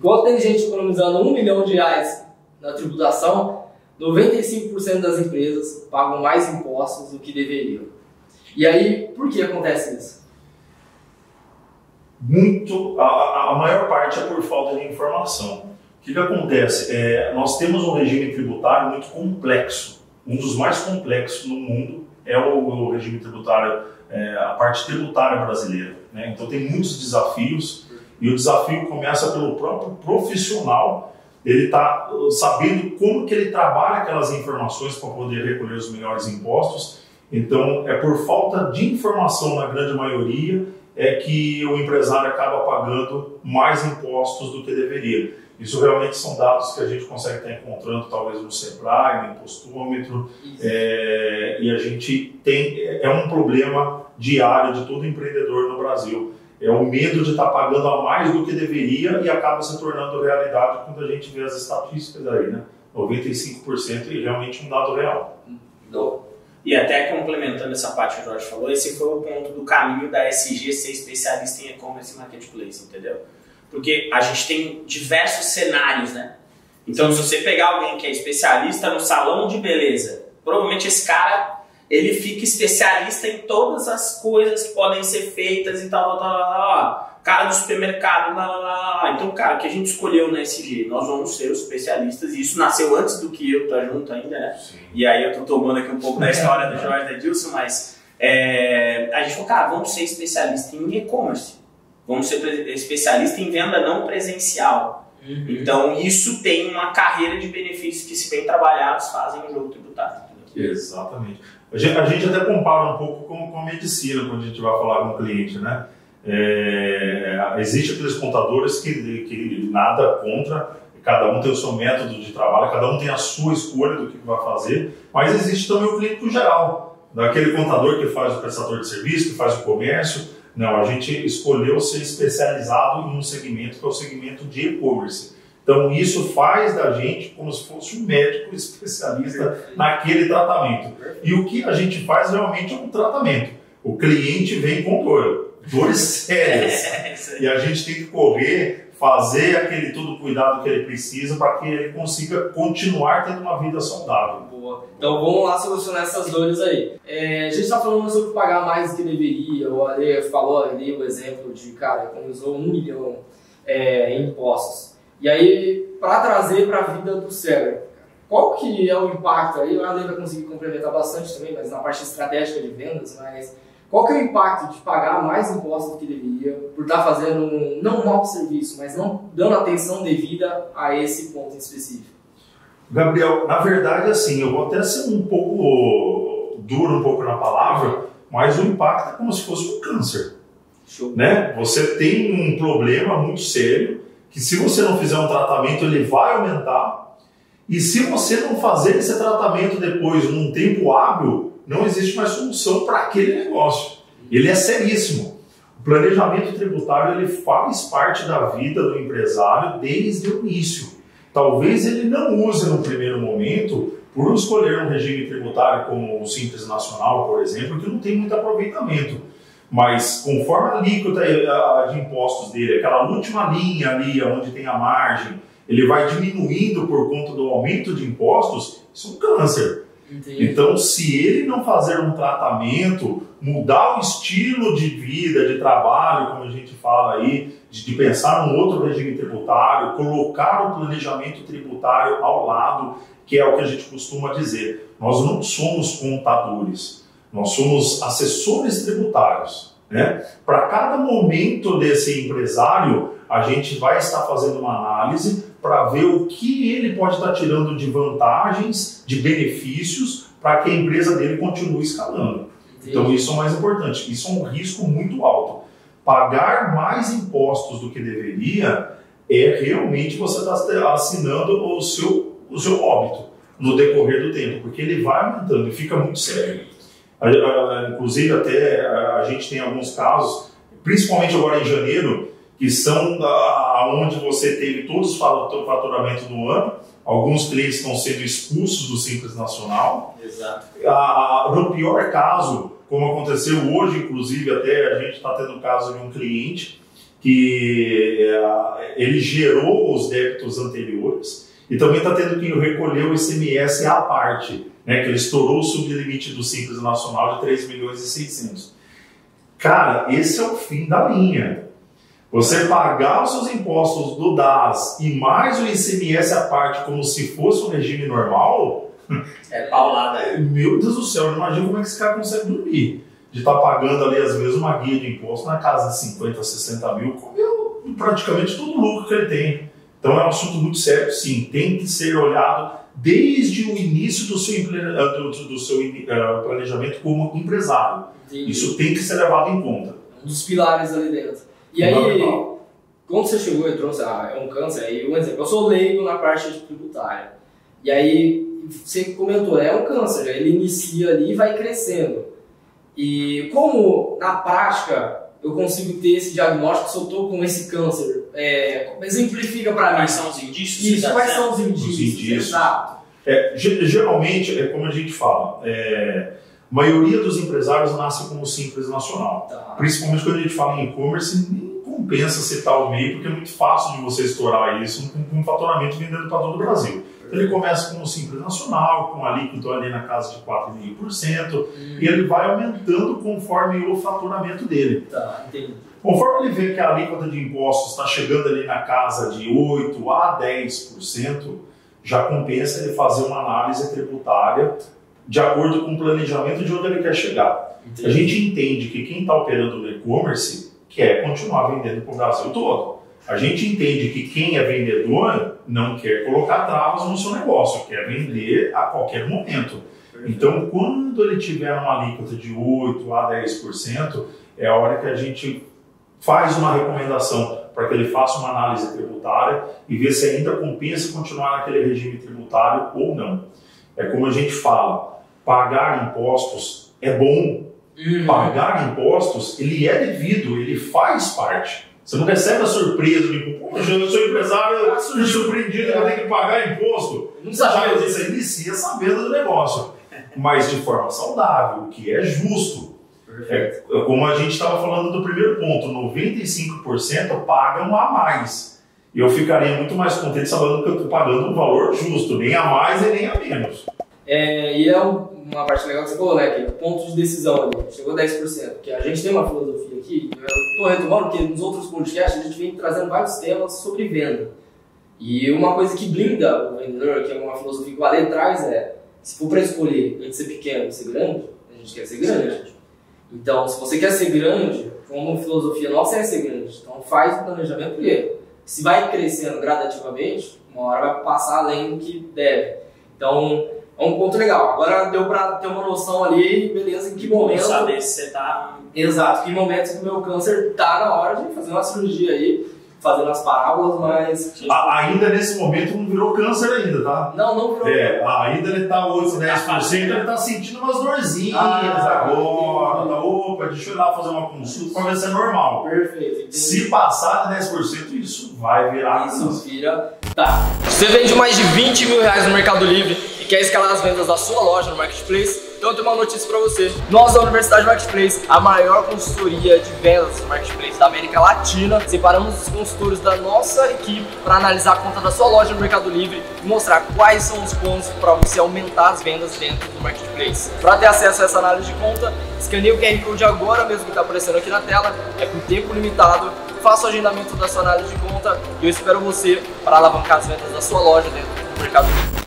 Enquanto tem gente economizando um milhão de reais na tributação, 95% das empresas pagam mais impostos do que deveriam. E aí, por que acontece isso? Muito, a, a maior parte é por falta de informação. O que, que acontece? É, nós temos um regime tributário muito complexo, um dos mais complexos no mundo é o, o regime tributário, é, a parte tributária brasileira. Né? Então tem muitos desafios e o desafio começa pelo próprio profissional ele está sabendo como que ele trabalha aquelas informações para poder recolher os melhores impostos. Então, é por falta de informação na grande maioria é que o empresário acaba pagando mais impostos do que deveria. Isso realmente são dados que a gente consegue estar encontrando talvez no Sebrae, no impostômetro, é, e a gente tem é um problema diário de todo empreendedor no Brasil é o medo de estar pagando a mais do que deveria e acaba se tornando realidade quando a gente vê as estatísticas aí, né? 95% e realmente um dado real. Não. E até complementando essa parte que o Jorge falou, esse foi o ponto do caminho da SG ser especialista em e-commerce e marketplace, entendeu? Porque a gente tem diversos cenários, né? Então, se você pegar alguém que é especialista no salão de beleza, provavelmente esse cara ele fica especialista em todas as coisas que podem ser feitas e tal, tal, tal, tal. Cara do supermercado, lá, lá, lá. Então, cara, que a gente escolheu na SG, nós vamos ser os especialistas, e isso nasceu antes do que eu estar junto ainda, né? Sim. E aí eu tô tomando aqui um pouco da história do Jorge Edilson, mas é, a gente falou, cara, vamos ser especialista em e-commerce, vamos ser especialista em venda não presencial. Uhum. Então, isso tem uma carreira de benefícios que, se bem trabalhados, fazem o jogo tributário. Exatamente. A gente, a gente até compara um pouco com, com a medicina quando a gente vai falar com o cliente, né? É, Existem aqueles contadores que, que nada contra, cada um tem o seu método de trabalho, cada um tem a sua escolha do que vai fazer, mas existe também o clínico geral, daquele contador que faz o prestador de serviço, que faz o comércio. Não, a gente escolheu ser especializado em um segmento que é o segmento de e-commerce. Então, isso faz da gente como se fosse um médico especialista naquele tratamento. E o que a gente faz realmente é um tratamento. O cliente vem com dor, dores sérias. É, e a gente tem que correr, fazer aquele todo cuidado que ele precisa para que ele consiga continuar tendo uma vida saudável. Boa. Então vamos lá solucionar essas dores aí. É, a gente está falando sobre pagar mais do que deveria. O Ale falou ali o exemplo de, cara, economizou um milhão é, em impostos. E aí, para trazer para a vida do cérebro, qual que é o impacto aí? O Ale vai conseguir complementar bastante também, mas na parte estratégica de vendas, mas qual que é o impacto de pagar mais impostos do que deveria por estar tá fazendo um, não um mau serviço, mas não dando atenção devida a esse ponto em específico? Gabriel, na verdade, assim, eu vou até ser um pouco duro um pouco na palavra, mas o impacto é como se fosse um câncer. Show. Né? Você tem um problema muito sério que se você não fizer um tratamento, ele vai aumentar. E se você não fazer esse tratamento depois, num tempo hábil, não existe mais solução para aquele negócio. Ele é seríssimo. O planejamento tributário ele faz parte da vida do empresário desde o início. Talvez ele não use no primeiro momento por escolher um regime tributário como o Simples Nacional, por exemplo, que não tem muito aproveitamento. Mas conforme a alíquota de impostos dele, aquela última linha ali onde tem a margem, ele vai diminuindo por conta do aumento de impostos, isso é um câncer. Entendi. Então, se ele não fazer um tratamento, mudar o estilo de vida, de trabalho, como a gente fala aí, de, de pensar num outro regime tributário, colocar o planejamento tributário ao lado, que é o que a gente costuma dizer. Nós não somos contadores. Nós somos assessores tributários. Né? Para cada momento desse empresário, a gente vai estar fazendo uma análise para ver o que ele pode estar tirando de vantagens, de benefícios, para que a empresa dele continue escalando. Entendi. Então, isso é o mais importante. Isso é um risco muito alto. Pagar mais impostos do que deveria é realmente você estar tá assinando o seu, o seu óbito no decorrer do tempo, porque ele vai aumentando e fica muito sério. Inclusive, até a gente tem alguns casos, principalmente agora em janeiro, que são aonde você teve todos os faturamentos do ano. Alguns clientes estão sendo expulsos do Simples Nacional. Exato. no pior caso, como aconteceu hoje, inclusive, até a gente está tendo o caso de um cliente que é, ele gerou os débitos anteriores e também está tendo que recolher o ICMS à parte, né, que ele estourou o sublimite do Simples Nacional de 3 milhões e 600. Cara, esse é o fim da linha. Você pagar os seus impostos do DAS e mais o ICMS à parte como se fosse um regime normal... É paulada. Meu Deus do céu, eu não imagino como é que esse cara consegue dormir de estar tá pagando ali, às vezes, uma guia de imposto na casa de 50, 60 mil, comendo praticamente todo o lucro que ele tem. Então é um assunto muito sério, sim, tem que ser olhado desde o início do seu, eh, do, do seu uh, planejamento como empresário. Entendi. Isso tem que ser levado em conta. Um dos pilares ali dentro. E aí, quando você chegou e trouxe, ah, é um câncer, aí um exemplo, eu sou leigo na parte tributária. E aí, você comentou, é um câncer, ele inicia ali e vai crescendo. E como na prática eu consigo ter esse diagnóstico se eu estou com esse câncer? É, exemplifica para mim. Quais são os indícios? Isso, quais são os indícios? Os indícios. Exato. É, geralmente, é como a gente fala, é, a maioria dos empresários nasce como simples nacional. Tá. Principalmente quando a gente fala em e-commerce, nem compensa citar o meio, porque é muito fácil de você estourar isso com um faturamento vendendo para todo o Brasil. Ele começa com o Simples Nacional, com a alíquota ali na casa de 4,5%, hum. e ele vai aumentando conforme o faturamento dele. Tá, entendi. Conforme ele vê que a alíquota de impostos está chegando ali na casa de 8% a 10%, já compensa ele fazer uma análise tributária de acordo com o planejamento de onde ele quer chegar. Entendi. A gente entende que quem está operando no e-commerce quer continuar vendendo para o Brasil todo. A gente entende que quem é vendedor não quer colocar travas no seu negócio, quer vender a qualquer momento. Então, quando ele tiver uma alíquota de 8% a 10%, é a hora que a gente faz uma recomendação para que ele faça uma análise tributária e ver se ainda compensa continuar naquele regime tributário ou não. É como a gente fala, pagar impostos é bom. Uhum. Pagar impostos, ele é devido, ele faz parte. Você não recebe a surpresa de, poxa, eu sou empresário, eu fui surpreendido que eu tenho que pagar imposto. Não sabia disso. Você inicia sabendo do negócio, mas de forma saudável, que é justo. É, como a gente estava falando do primeiro ponto, 95% pagam a mais. E eu ficaria muito mais contente sabendo que eu estou pagando um valor justo, nem a mais e nem a menos. É, e é uma parte legal que você falou, né? Que é ponto de decisão ali, chegou a 10%. Que a gente tem uma filosofia aqui, eu estou retomando, porque nos outros podcasts a gente vem trazendo vários temas sobre venda. E uma coisa que blinda o vendedor, que é uma filosofia que o Ale traz, é: se for para escolher entre ser pequeno e ser grande, a gente quer ser grande. Então, se você quer ser grande, como filosofia nossa é ser grande. Então, faz o planejamento porque se vai crescendo gradativamente, uma hora vai passar além do que deve. Então, é um ponto legal. Agora deu pra ter uma noção ali, beleza, em que momento. Saber se você tá. Exato, que momento que o meu câncer tá na hora de fazer uma cirurgia aí, fazendo as parábolas, mas. Ainda nesse momento não virou câncer ainda, tá? Não, não virou. É, ainda ele tá 8, 10%, ele tá sentindo umas dorzinhas ah, agora. Tá, opa, deixa eu ir lá fazer uma consulta pra ver se é normal. Perfeito. Entendi. Se passar de 10%, isso vai virar. Isso vira. Tá. Você vende mais de 20 mil reais no Mercado Livre quer escalar as vendas da sua loja no Marketplace, então eu tenho uma notícia para você. Nós da Universidade Marketplace, a maior consultoria de vendas do Marketplace da América Latina, separamos os consultores da nossa equipe para analisar a conta da sua loja no Mercado Livre e mostrar quais são os pontos para você aumentar as vendas dentro do Marketplace. Para ter acesso a essa análise de conta, escaneie o QR Code agora mesmo que está aparecendo aqui na tela, é por tempo limitado faça o agendamento da sua análise de conta e eu espero você para alavancar as vendas da sua loja dentro do Mercado Livre.